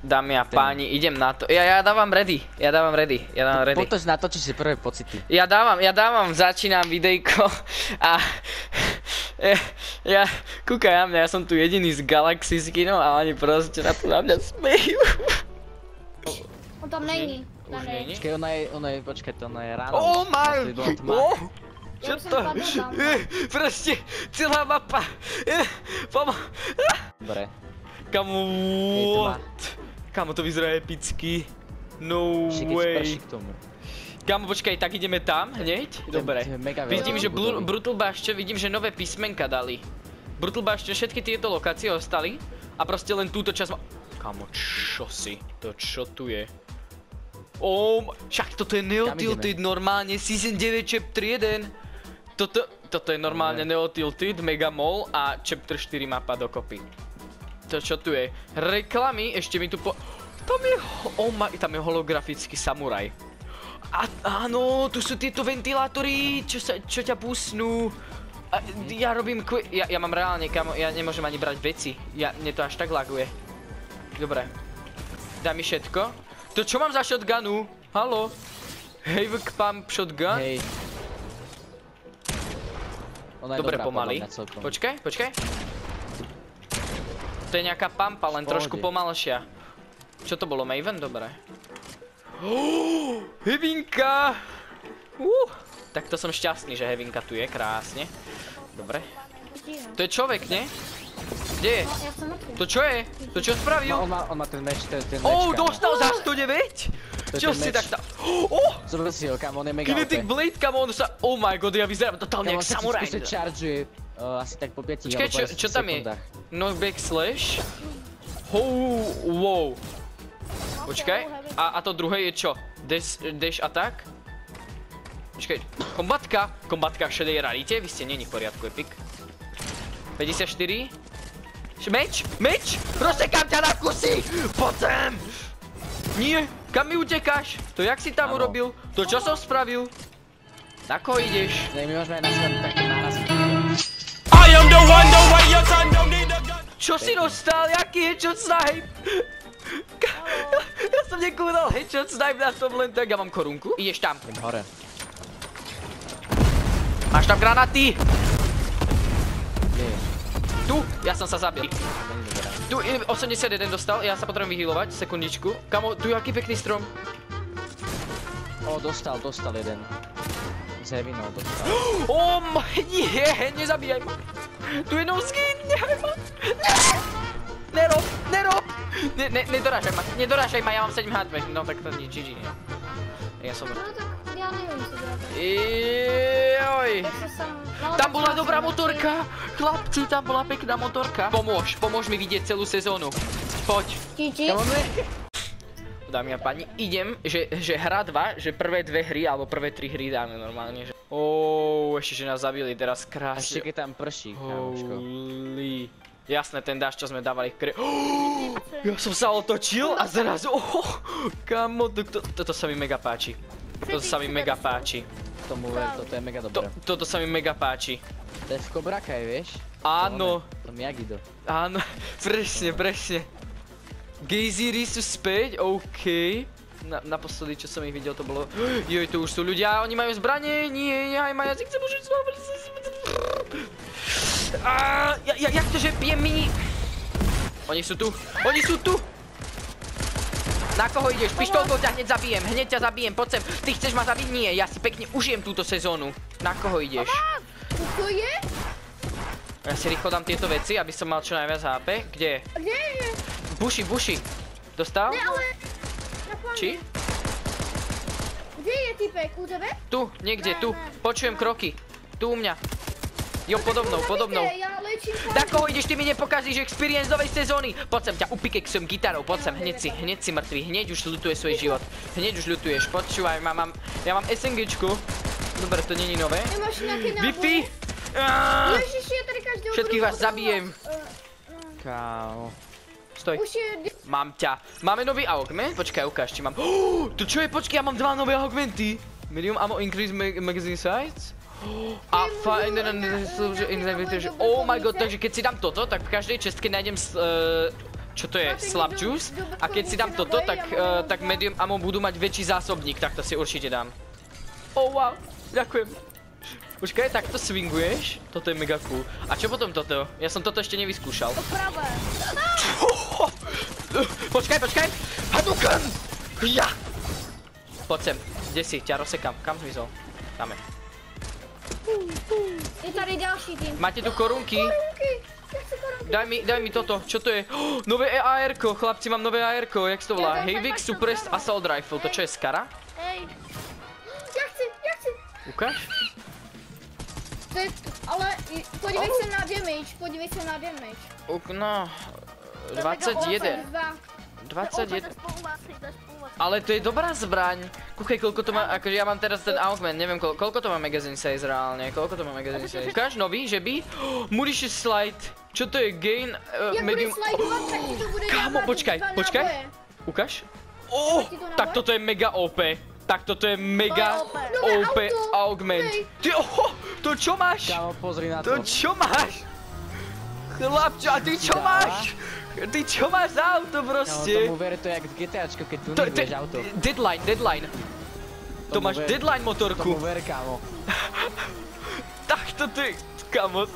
Dámy a páni, idem na to. Ja, ja dávam ready, ja dávam ready, ja dávam ready. Poďte natočiť si prvé pocity. Ja dávam, ja dávam, začínam videjko a ja, ja kúkaj na mňa, ja som tu jediný z Galaxy skinov a oni proste na to na mňa smejú. On tam není. Už Tam není? Počkej, ona je, ona je, počkaj, to ona je ráno. Oh my! Oh, čo to? tam. Eh, Proste, celá mapa. Eh, Pomo... Dobre. Kamo, Hej, Kamo, to vyzerá epicky. No way. sprší k tomu. Kamo, počkaj, tak ideme tam hneď? Dobre. Vidím, že. Blu- Brutal Bastion, vidím, že nové písmenka dali. Brutal Bastion, všetky tieto lokácie ostali a proste len túto časť ma... Kamo, čo si? To čo tu je? Oh, však toto je Neo Kam ideme? Tilted normálne, Season 9 Chapter 1. Toto, toto je normálne Neo Tilted, Mega Mall a Chapter 4 mapa dokopy. To čo tu je? Reklamy, ešte mi tu po... Tam je, oh my, tam je holografický samuraj. A, áno, tu sú tieto ventilátory, čo, sa, čo ťa pusnú. A, ja robím kve... Ja, ja mám reálne, kamo, ja nemôžem ani brať veci. Ja, mne to až tak laguje. Dobre. Daj mi všetko. To čo mám za shotgunu? Halo? Havok pump shotgun? Hej. Ona je Dobre, dobrá, pomaly. Počkaj, počkaj. To je nejaká pampa, len pohode. trošku pomalšia. Čo to bolo, Maven? Dobre. Oh, Hevinka! Uh, tak to som šťastný, že Hevinka tu je, krásne. Dobre. To je človek, nie? Kde je? No. To čo je? To čo No, spravil? on má, on má ten meč, ten, ten Oh, dostal za 109? To je Čo si tak tam... Oh, ho, kámo, on je mega Kinetic. Blade, kamo, on sa... Oh my god, ja vyzerám totálne jak on sa samuraj. sa chargeuje uh, asi tak po 5 Počkaj, čo, čo tam je? Knockback slash. Oh, wow. Počkaj, a, a to druhé je čo? Dash, dash attack? Počkaj, kombatka? Kombatka v šedej rarite? Vy ste není v poriadku, Epic. 54. Š- Meč? Meč? Rozsekám ťa na kusy! Poď sem! Nie, kam mi utekáš? To jak si tam urobil? To čo som spravil? Na koho ideš? Ne, my môžeme aj na sebe také nárazy. I am the one, the way your son don't need Čo si dostal? Jaký headshot snipe? Ka- Ja som nekúdal headshot snipe na tom len tak, ja mám korunku. Ideš tam. Idem hore. Máš tam granaty? Tu, ja som sa zabil. Tu, i- 81 dostal, ja sa potrebujem vyhýlovať, sekundičku. Kamo, tu je aký pekný strom. O, dostal, dostal jeden. Hevinou dostal. Oh my, nie, nezabíjaj ma. No skin, nehaj ma. Ne! Nerob, nerob. Ne, ne, nedorážaj ma, nedorážaj ma, ja mám 7 HP. No tak to nie, GG. Ja som... No tak ja neviem brať. Joj. No, Tam bola dobrá motorka! Chlapci, tam bola pekná motorka. Pomôž, pomôž mi vidieť celú sezónu. Poď. GG. Dámy a páni, idem, že, že hra 2, že prvé dve hry, alebo prvé tri hry dáme normálne, že... Ooo, ešte, že nás zabili teraz Ešte krásne. keď tam prší, kámoško. Holy. Jasné, ten dáš, čo sme dávali kre... Oh, ja som sa otočil a zrazu... Oh, kamo, to, to, toto sa mi mega páči. Toto sa mi mega páči. Tomu ver, toto je mega To, dobré. toto sa mi mega páči. To je v Cobra Kai, vieš? Áno. To Miyagi-Do. Áno, presne, presne. Gejzíry sú späť, OK. Na, naposledy, čo som ich videl, to bolo... Joj, to už sú ľudia, oni majú zbranie, nie, nehaj ma jazyk, chcem už s vami... Á, ja, ja, jak to, že pijem mini... Oni sú tu, oni sú tu! Na koho ideš? Pištolkou ťa hneď zabijem, hneď ťa zabijem, poď sem. Ty chceš ma zabiť? Nie, ja si pekne užijem túto sezónu. Na koho ideš? To je? Ja si rýchlo dám tieto veci, aby som mal čo najviac HP. Kde je? Kde je? Buši, buši. Dostal? Ne, ale... Či? Kde je typek? U tebe? Tu, niekde, tu. Počujem kroky. Tu u mňa. Jo, podobnou, podobnou. Koho ideš, ty mi nepokazíš experience novej sezóny. Poď sem, ťa upikexujem gitarou, poď sem, hneď si, hneď si mŕtvy, hneď už ľutuješ svoj život. Hneď už ľutuješ, počúvaj, mám, mám, ja mám SNGčku. Dobre, to není nové. Nemáš nejaké náboje? Wi-Fi? Ježiši, ja tady každého Všetkých vás zabijem. Kámo. Stoj. Mám ťa. Máme nový augment? Počkaj, ukáž, či mám. Oh, to čo je? Počkaj, ja mám dva nové augmenty. Medium ammo increase mag magazine size. A find an in Oh my god, takže keď si dám toto, tak v každej čestke nájdem s- eh, čo to je? Slab juice? A keď si dám toto, tak, jenom tak medium ammo budú mať väčší zásobník, tak to si určite dám. Oh wow, ďakujem. Počkaj, takto swinguješ? Toto je mega cool. A čo potom toto? Ja som toto ešte nevyskúšal. To pravé. Počkaj, počkaj! Hadouken! Ja! Poď sem, kde si? Ťa rozsekám. Kam zmizol? Tam je. Je tady další tým. Máte tu korunky? Chcem. Daj mi, daj mi toto, čo to je? Oh, nové AR-ko, chlapci, mám nové AR-ko, jak to volá? Fakt Suppressed. Assault Rifle, to čo je skara? Hej. Ja chci, ja chci. Ukáž? To je, ale podívej se na damage, podívej se na damage. Uk, no, 21, dva. 21. Ale to je dobrá zbraň. Kúkaj, koľko to má, akože ja mám teraz ten Augment, neviem, koľko, koľko to má magazine size reálne, koľko to má magazine size. Ukáž nový, že by? Oh, Munition slide, čo to je? Gain, uh, Jak bude medium... bude Kámo, počkaj, počkaj. Ukáž? Oh, tak toto je mega OP. Tak toto je mega To je OP. Augment. Ty, oh, to čo máš? Kámo, pozri na To to. čo máš? Chlapčo, a ty čo Dáva? máš? Ty čo máš za auto Kámo, proste? tomu ver, to je jak v GTAčko, keď tu To, to, vieš auto. deadline, deadline. To máš deadline motorku. Tomu ver, kámo. Tak to ty, kamo.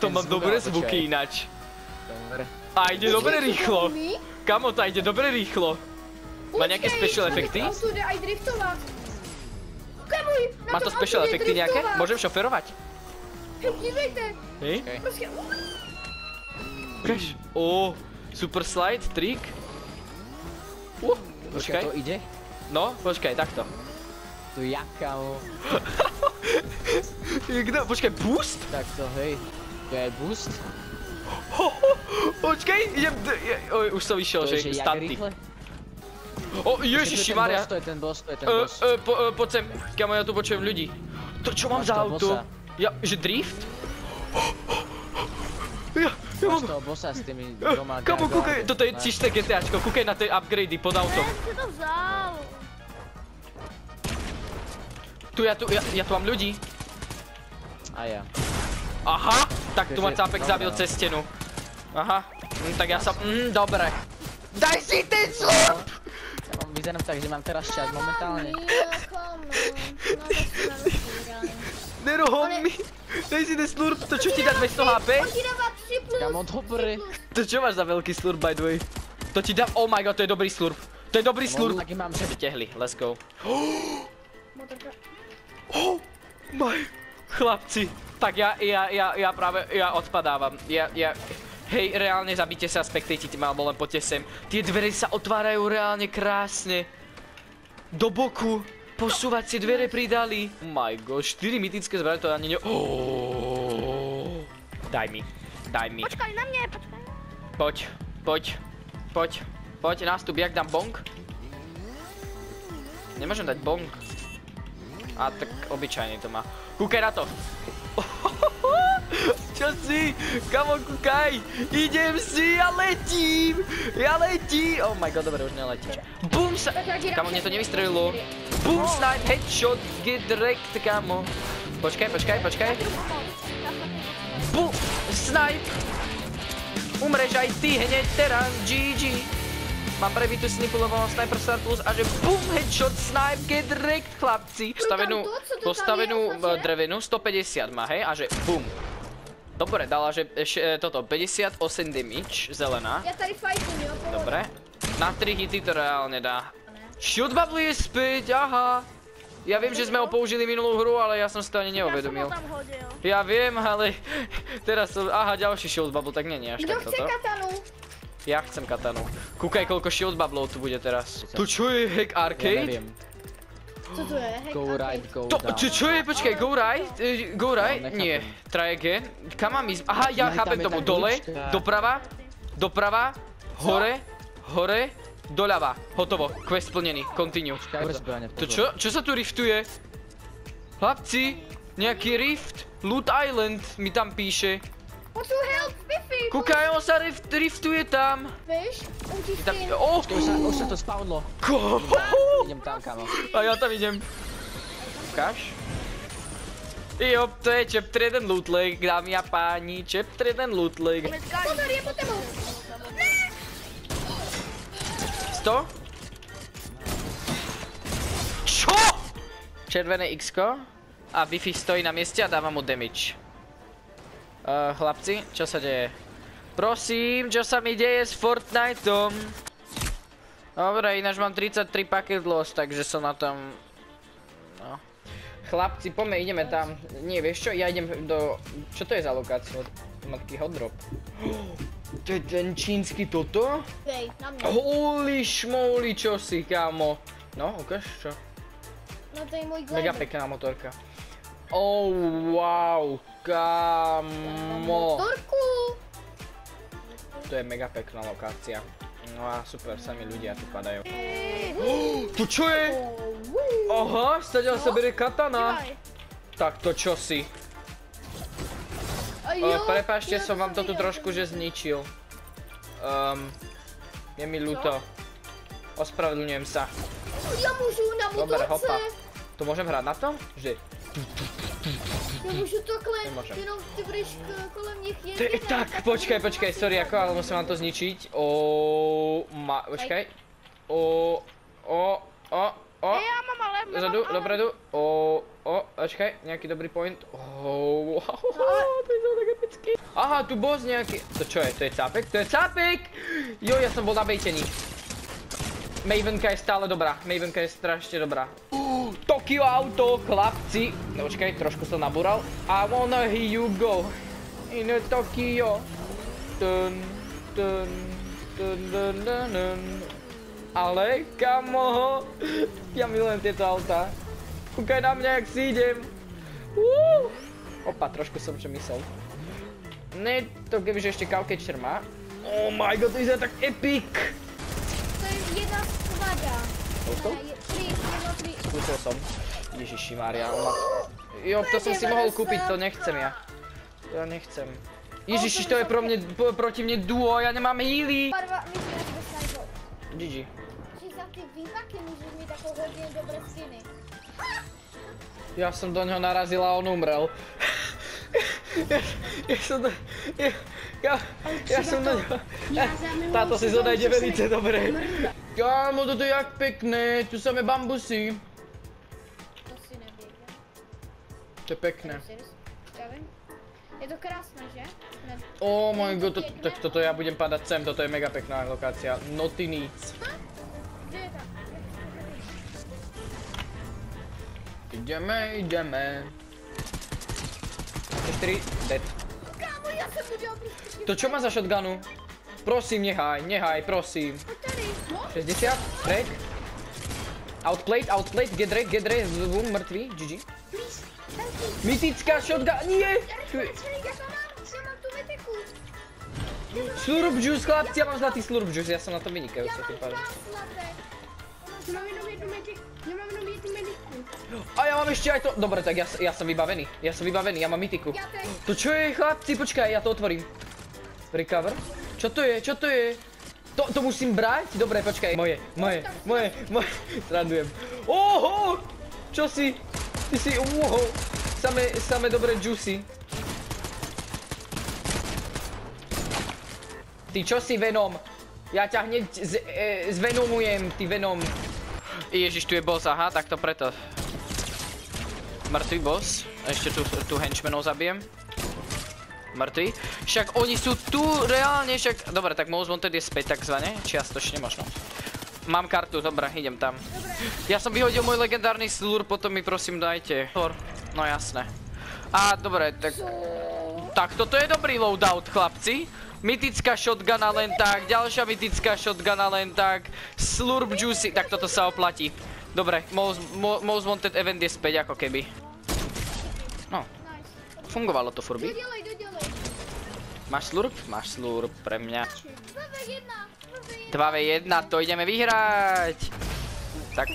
To mám dobré zvuky ináč. A ide dobre rýchlo. Kamo, to ide dobre rýchlo. Má nejaké special efekty? aj driftovať. Kamuj, na Má tom to special jde efekty nejaké? driftovať. Môžem šoferovať? Hej, dívejte, Hej? Počkej. prostě, Ukáž. Super slide, trik. Uh, Počkaj, to ide? No, počkaj, takto. To jak, kámo. Kto? Počkaj, boost? Tak to, hej. To je boost? Počkaj, idem, d- je, oj, už som To je, že že stanty. O, ježiši Maria. To je ten boss, to je ten Uh, boss. uh, po, uh, poď sem, kamo, ja tu počujem ľudí. To čo mám Máš za auto? bossa. Ja, že drift? Ja Máš toho bossa s tými dvoma Kamo, kúkaj, toto je čisté GTAčko, kúkaj na tie upgrady pod autom. si to vzal. Tu ja tu, ja, ja tu mám ľudí. A ja. Aha, tak tu ma dobre, zabil no. cez stenu. Aha, hm, tak ja som, mm, dobre. Daj si ten slurp! Ja mám, vyzerám tak, že mám teraz čas momentálne. No. Ale- mi. Daj si ten slurp, to čo ti dá 200 HP? On ti dáva 3 plus. Kámo, dobre. To čo máš za veľký slurp by the way? To ti dá, oh my god, to je dobrý slurp. To je dobrý slurp. Taký mám, že... Vytehli, let's go. Oh my, chlapci. Tak ja, ja, ja, ja práve, ja odpadávam. Ja, ja, hej, reálne zabite sa, spektejte ma, alebo len poďte sem. Tie dvere sa otvárajú reálne krásne. Do boku. Posúvať si dvere pridali. Oh my god, 4 mytické zbrane to ani ne... Oh. Daj mi, daj mi. Počkaj na mne, počkaj. Poď, poď, poď, poď, nástup, jak dám bong? Nemôžem dať bong. A tak obyčajne to má. Kúkaj na to. Čo si? Kamo, kúkaj. Idem si, ja letím. Ja letím. Oh my god, dobre, už neletíš. Boom sa... Kamo, mne to nevystrelilo. Boom, snipe, headshot, get wrecked, kamo. Počkaj, počkaj, počkaj. Boom, snipe. Umreš aj ty hneď teraz, GG. Mám prebitú snipulovou Sniper Star Plus a že BUM, headshot, snipe, get wrecked, chlapci. Postavenú, postavenú drevenú, 150 má, hej, a že BUM. Dobre, dala, že e, toto, 58 damage, zelená. Ja tady fajtím, jo. Dobre. Na 3 hity to reálne dá. Shield bubble je späť, aha. Ja viem, že sme ho použili minulú hru, ale ja som si to ani neuvedomil. tam hodil. Ja viem, ale teraz som, aha, ďalší shield bubble, tak nie, nie až Kto tak chce toto. katanu? Ja chcem katanu. Kúkaj, koľko shield bubblov tu bude teraz. To čo je hack Ja arcade? neviem. Co to je? Hack Go arcade. right, go To, down. čo, čo je, počkaj, go right? Eh, Go right? nechápem. Nie. Try again. Kam mám ísť? Aha, ja Ne, chápem tomu. Dole, doprava, doprava, hore, hore, doľava. Hotovo. Quest splnený. Continue. To čo? Čo sa tu riftuje? Chlapci, nejaký rift. Loot Island mi tam píše. Kúkaj, on sa rift, riftuje tam. Ti Tam, oh, Už sa, už sa to spawnlo. ko- Idem tam, kamo. A ja tam idem. Ukáž? Jo, to je chapter 1 loot lake, dámy a páni, chapter 1 loot lake. Pozor, je po tebou. To? Čo? Červené x a Wi-Fi stojí na mieste a dáva mu damage. Uh, chlapci, čo sa deje? Prosím, čo sa mi deje s Fortniteom? Dobre, ináč mám 33 packet loss, takže som na tom... No. Chlapci, poďme, ideme tam. Nie, vieš čo, ja idem do... Čo to je za lokáciu? Matky hot drop. To je ten čínsky toto? Hej, na mňa. Holy šmoly, čo si, kámo. No, ukáž, čo? No to je môj Mega glider. pekná motorka. Oh, wow, kámo. Motorku. To je mega pekná lokácia. No a super, sa mi ľudia tu padajú. To čo je? Aha, stadiaľ sa berie katana. Dívaj. Tak to čo si? Prepáčte, jo, som to vám to tu trošku to že zničil. Um, je mi ľúto. Ospravedlňujem sa. Ja môžu na Dobre, motorce. hopa. To môžem hrať na tom? Že... Ja môžu takhle, Nemôžem. jenom ty budeš kolem nich jezdit. To je a tak, počkaj, počkaj, sorry, ako, ale musím vám to zničiť. O, ma, počkaj. O, o, o, o. Ja mám ale, Zadu, mám dopredu. O, o, počkaj, nejaký dobrý point. O, wow, to je tak epický. Aha, tu boss nejaký. To čo je, to je cápek? To je cápek! Jo, ja som bol nabejtený. Mavenka je stále dobrá, Mavenka je strašne dobrá. Uh, Tokyo auto, chlapci. No počkaj, trošku som nabúral. I wanna hear you go. In a Tokyo. Dun, dun, dun, dun, dun, dun. Ale, kamo, ja milujem tieto autá. Kúkaj na mňa, jak si idem. Uh. Opa, trošku som čo myslel. Ne, to kebyže ešte Cowcatcher má. Oh my god, to vyzerá tak epic. To je jedna skvadra. Koľko? Je-. Skúsil som. Ježiši Mária, on má... Jo, to som si mohol kúpiť, to nechcem ja. Ja nechcem. Ježiši, to je pro mne, proti mne duo, ja nemám healy. GG. Či za ty výpaky môžeš mít takovou hodně dobré skiny. Ja som do ňoho narazil a on umrel. ja, ja som do... Ja, ja, ja som do ňoho... Táto sezóna ide velice dobre. Kámo, toto je jak pekné, tu samé bambusy. To si nevěděl. To je pekné. Je to krásné, že? Ne. Oh my god, to, tak toto ja budem padať sem, toto je mega pekná lokácia. Naughty Needs. Kde je tam? Ideme, ideme. 4, dead. Kámo, jsem udělal prostě To čo má za shotgunu? Prosím, nehaj, nehaj, prosím. Pojď tady. No, 60, break. Outplayed, outplayed, get ready, get boom, mŕtvý, GG. Mytická shotgun, nie! Slurp juice, chlapci, ja mám zlatý slurp juice, ja som na tom vynikajúci Já tým pádom. A ja mám ešte aj to, dobre, tak ja, ja som vybavený, ja som vybavený, ja mám mytiku. To čo je, chlapci, počkaj, ja to otvorím. Recover? Čo to je, čo to je? To, to musím brať? Dobre, počkaj. Moje, moje, moje, moje. Srandujem. Oho! Čo si? Ty si, oho. Same, same dobré juicy. Ty čo si Venom? Ja ťa hneď z, e, zvenomujem, ty Venom. Ježiš, tu je boss, aha, tak to preto. Mŕtvý boss. Ešte tu, tu henchmenov zabijem. Mŕtvý. Však oni sú tu reálne, však... Dobre, tak Most Wanted je späť takzvané, čiastočne možno. Mám kartu, dobre, idem tam. Ja som vyhodil môj legendárny slur, potom mi prosím dajte. Thor. No jasné. A dobre, tak... Tak toto je dobrý loadout, chlapci. Mytická shotguna len tak, ďalšia mytická shotguna len tak, slurp juicy, tak toto sa oplatí. Dobre, Most, Mo- Most Wanted event je späť ako keby. No, fungovalo to furby. Máš slurp? Máš slurp pre mňa. 2v1, 2v1. 2v1, to ideme vyhrať. Tak.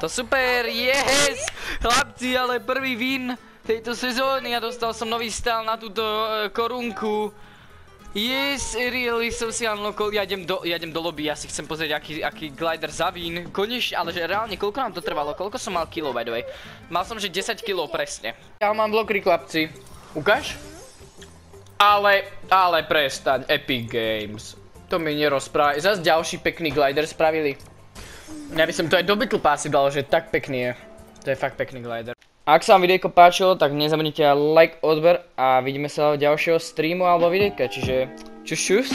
To super, yes! Chlapci, ale prvý win tejto sezóny a dostal som nový stál na túto e, korunku. Yes, really som si unlockol, ja idem do, ja idem do lobby, ja si chcem pozrieť aký, aký glider za vín. Konečne, ale že reálne, koľko nám to trvalo, koľko som mal kilo by the way? Mal som, že 10 kilo presne. Ja mám blokry, chlapci. Ukáž? Ale, ale prestaň, Epic Games. To mi nerozprávaj. Zas ďalší pekný glider spravili. Ja by som to aj do Battle Passy dal, že tak pekný je. To je fakt pekný glider. Ak sa vám videjko páčilo, tak nezabudnite like, odber a vidíme sa v ďalšieho streamu alebo videjka, čiže čus čus.